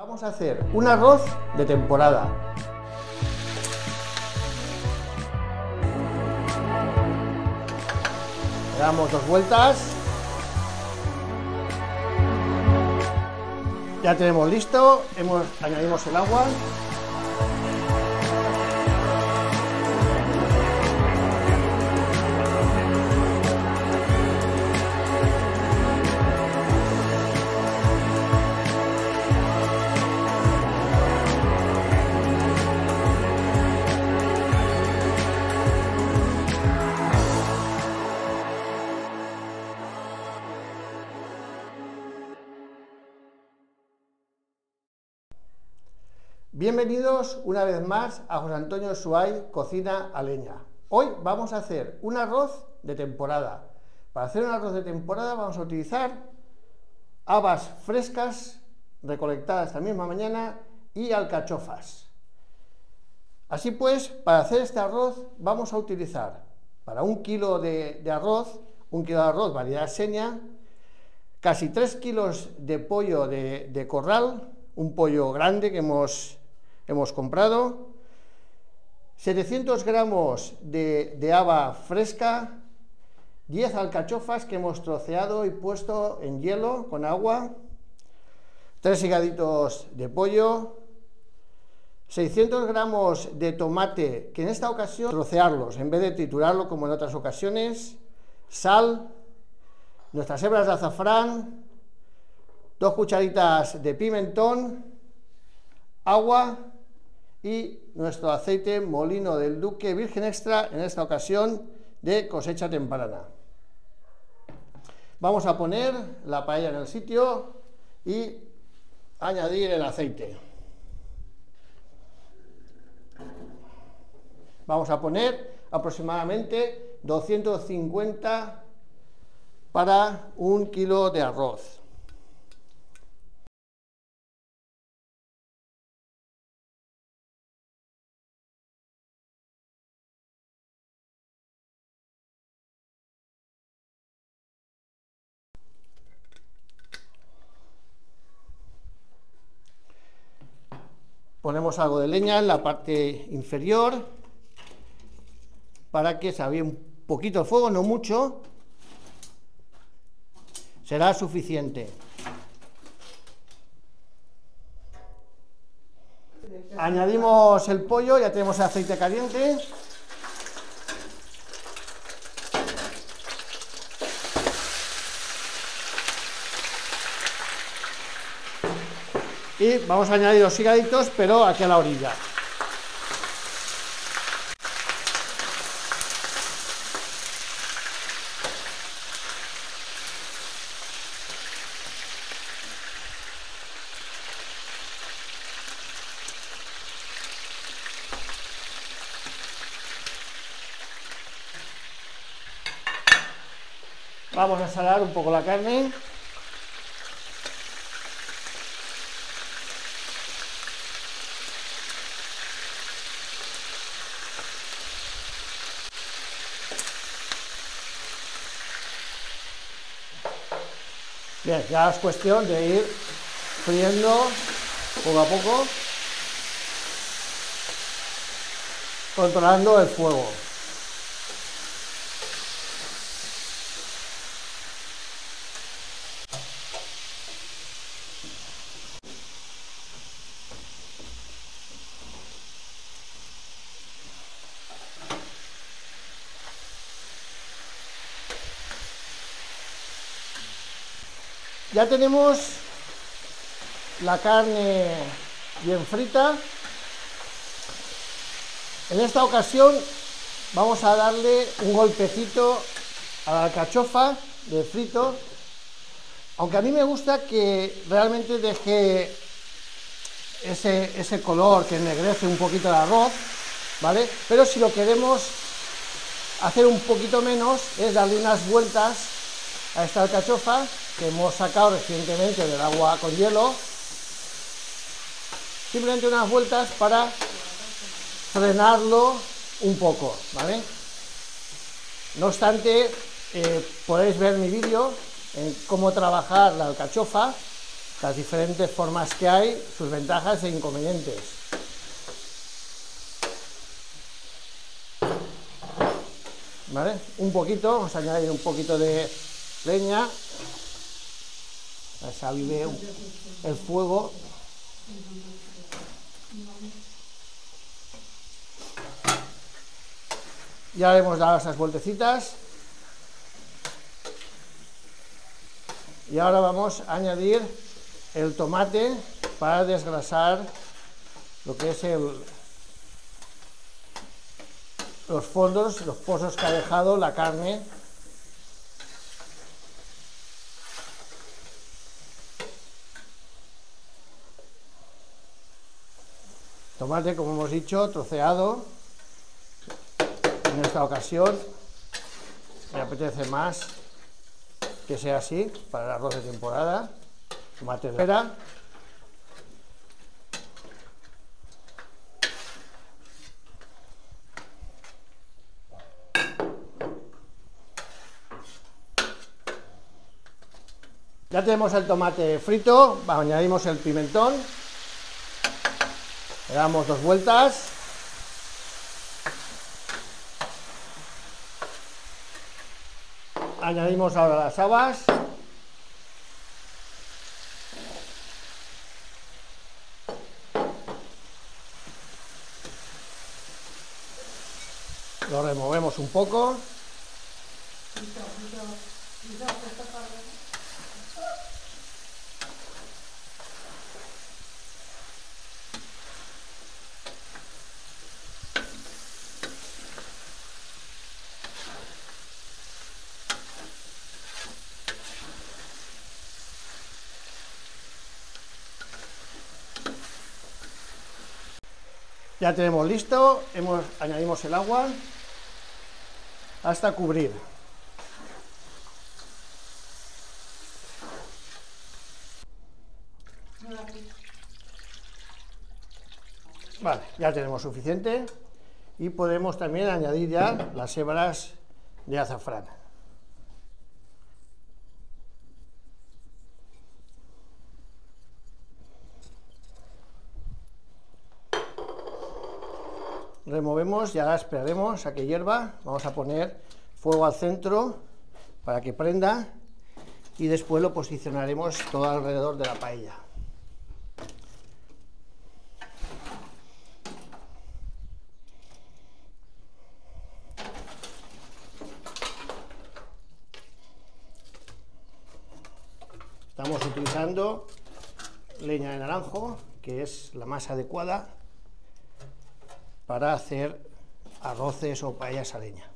Vamos a hacer un arroz de temporada. Le damos dos vueltas. Ya tenemos listo, hemos, añadimos el agua. Bienvenidos una vez más a José Antonio Suay Cocina a Leña. Hoy vamos a hacer un arroz de temporada. Para hacer un arroz de temporada vamos a utilizar habas frescas recolectadas esta misma mañana y alcachofas. Así pues, para hacer este arroz vamos a utilizar para un kilo de, arroz, un kilo de arroz variedad seña, casi 3 kilos de pollo de corral, un pollo grande que hemos hemos comprado, 700 gramos de, haba fresca, 10 alcachofas que hemos troceado y puesto en hielo con agua, 3 higaditos de pollo, 600 gramos de tomate, que en esta ocasión trocearlos en vez de triturarlo como en otras ocasiones, sal, nuestras hebras de azafrán, dos cucharitas de pimentón, agua y nuestro aceite molino del Duque Virgen Extra, en esta ocasión de cosecha temprana. Vamos a poner la paella en el sitio y añadir el aceite. Vamos a poner aproximadamente 250 para un kilo de arroz. Ponemos algo de leña en la parte inferior para que se avive un poquito el fuego, no mucho. Será suficiente. Añadimos el pollo, ya tenemos el aceite caliente. Y vamos a añadir los higaditos, pero aquí a la orilla. Vamos a salar un poco la carne. Bien, ya es cuestión de ir friendo poco a poco, controlando el fuego. Ya tenemos la carne bien frita. En esta ocasión vamos a darle un golpecito a la alcachofa de frito, aunque a mí me gusta que realmente deje ese, ese color que ennegrece un poquito el arroz, ¿vale? Pero si lo queremos hacer un poquito menos, es darle unas vueltas a esta alcachofa que hemos sacado recientemente del agua con hielo. Simplemente unas vueltas para frenarlo un poco, ¿vale? No obstante, eh, podéis ver mi vídeo en cómo trabajar la alcachofa las diferentes formas que hay, sus ventajas e inconvenientes. ¿Vale? Un poquito, vamos a añadir un poquito de leña, se avive el fuego. Ya hemos dado esas vueltecitas. Y ahora vamos a añadir el tomate para desgrasar lo que es el, los fondos, los pozos que ha dejado la carne. Tomate, como hemos dicho, troceado. En esta ocasión me apetece más que sea así para el arroz de temporada. Tomate de pera. Ya tenemos el tomate frito, añadimos el pimentón, le damos dos vueltas Añadimos ahora las habas. Lo removemos un poco. Ya tenemos listo, hemos, añadimos el agua hasta cubrir. Vale, ya tenemos suficiente y podemos también añadir ya las hebras de azafrán. Removemos y ahora esperaremos a que hierva. Vamos a poner fuego al centro para que prenda y después lo posicionaremos todo alrededor de la paella. Estamos utilizando leña de naranjo, que es la más adecuada para hacer arroces o paellas a leña.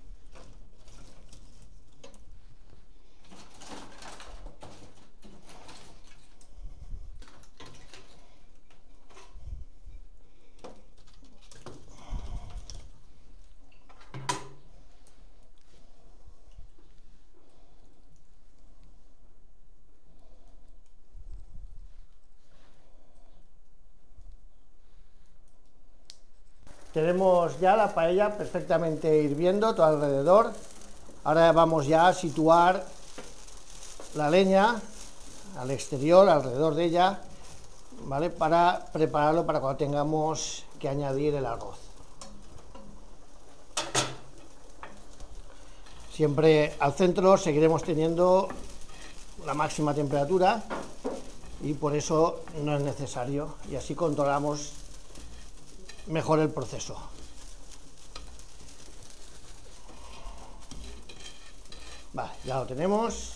Tenemos ya la paella perfectamente hirviendo todo alrededor. Ahora vamos ya a situar la leña al exterior, alrededor de ella, ¿vale? Para prepararlo para cuando tengamos que añadir el arroz. Siempre al centro seguiremos teniendo la máxima temperatura y por eso no es necesario y así controlamos mejor el proceso. Vale, ya lo tenemos.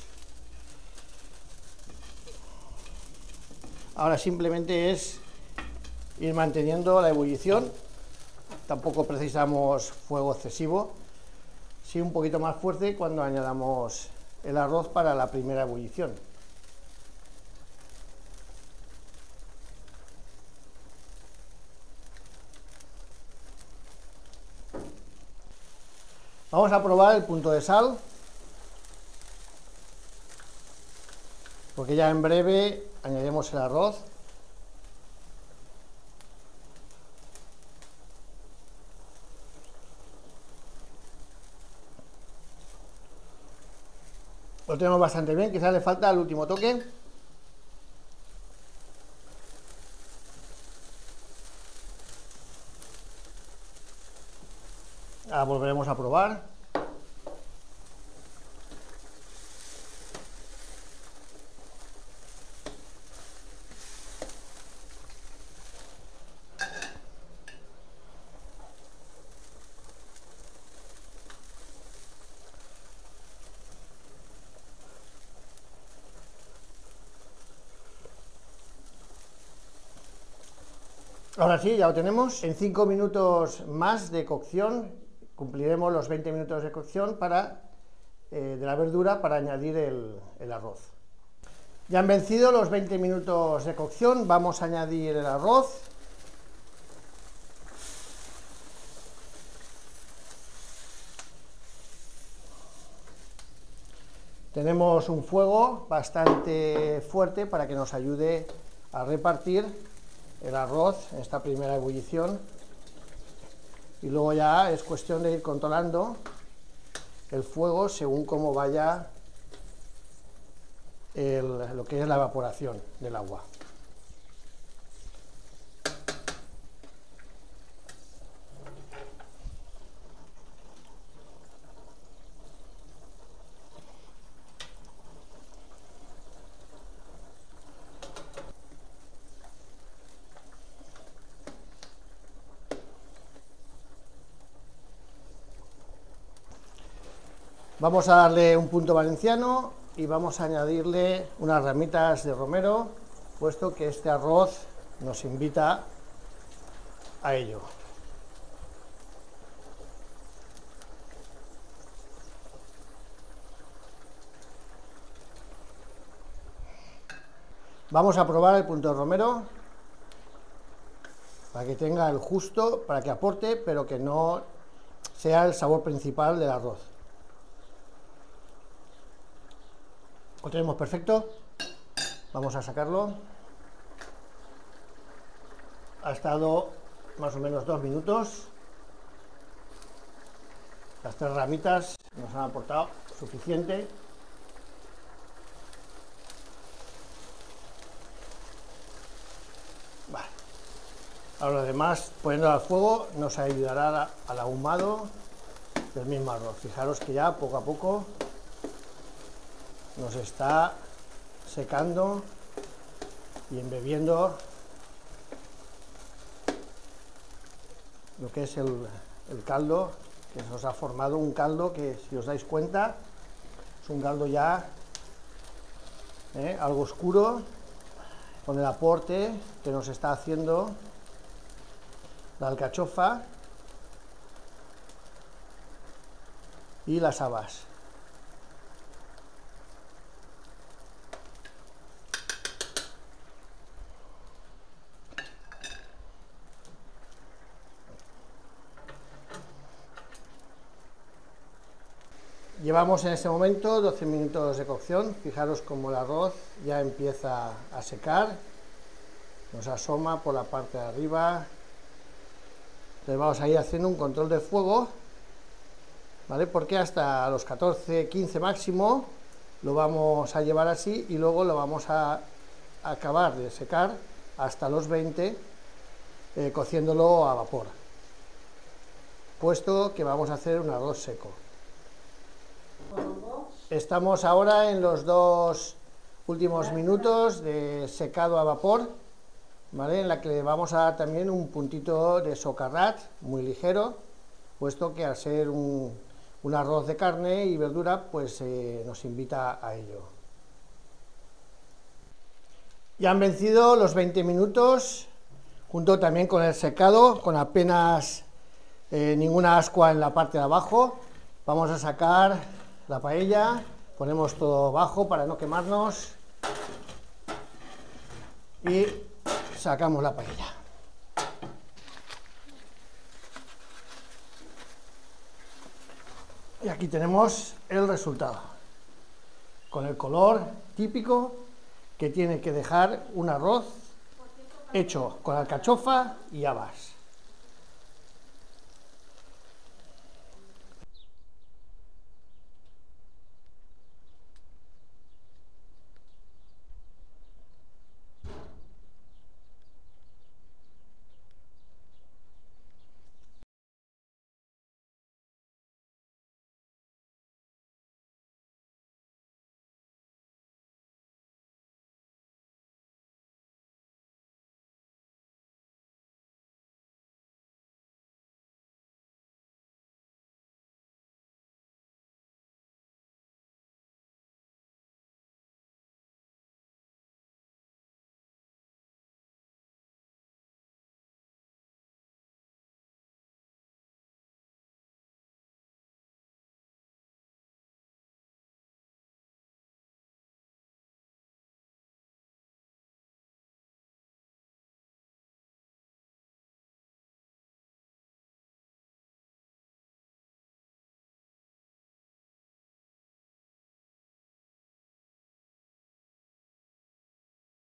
Ahora simplemente es ir manteniendo la ebullición. Tampoco precisamos fuego excesivo. Sí un poquito más fuerte cuando añadamos el arroz para la primera ebullición. Vamos a probar el punto de sal, porque ya en breve añadimos el arroz. Lo tenemos bastante bien, quizás le falta el último toque. Ahora volveremos a probar. Ahora sí, ya lo tenemos. En 5 minutos más de cocción cumpliremos los 20 minutos de cocción para, eh, de la verdura para añadir el, el arroz. Ya han vencido los 20 minutos de cocción, vamos a añadir el arroz. Tenemos un fuego bastante fuerte para que nos ayude a repartir el arroz en esta primera ebullición y luego ya es cuestión de ir controlando el fuego según cómo vaya lo que es la evaporación del agua. Vamos a darle un punto valenciano y vamos a añadirle unas ramitas de romero, puesto que este arroz nos invita a ello. Vamos a probar el punto de romero para que tenga el justo, para que aporte, pero que no sea el sabor principal del arroz. Lo tenemos perfecto. Vamos a sacarlo. Ha estado más o menos dos minutos. Las tres ramitas nos han aportado suficiente. Ahora lo demás, poniendo al fuego, nos ayudará al ahumado del mismo arroz. Fijaros que ya poco a poco nos está secando y embebiendo lo que es el, caldo, que nos ha formado un caldo que, si os dais cuenta, es un caldo ya ¿eh? algo oscuro, con el aporte que nos está haciendo la alcachofa y las habas. Llevamos en este momento 12 minutos de cocción, fijaros como el arroz ya empieza a secar, nos asoma por la parte de arriba, entonces vamos a ir haciendo un control de fuego, ¿vale? Porque hasta los 14, 15 máximo lo vamos a llevar así y luego lo vamos a acabar de secar hasta los 20 eh, cociéndolo a vapor, puesto que vamos a hacer un arroz seco. Estamos ahora en los dos últimos minutos de secado a vapor, ¿vale? en la que le vamos a dar también un puntito de socarrat muy ligero, puesto que al ser un, arroz de carne y verdura, pues eh, nos invita a ello. Ya han vencido los 20 minutos, junto también con el secado, con apenas eh, ninguna ascua en la parte de abajo. Vamos a sacar la paella, ponemos todo bajo para no quemarnos y sacamos la paella. Y aquí tenemos el resultado, con el color típico que tiene que dejar un arroz hecho con alcachofa y habas.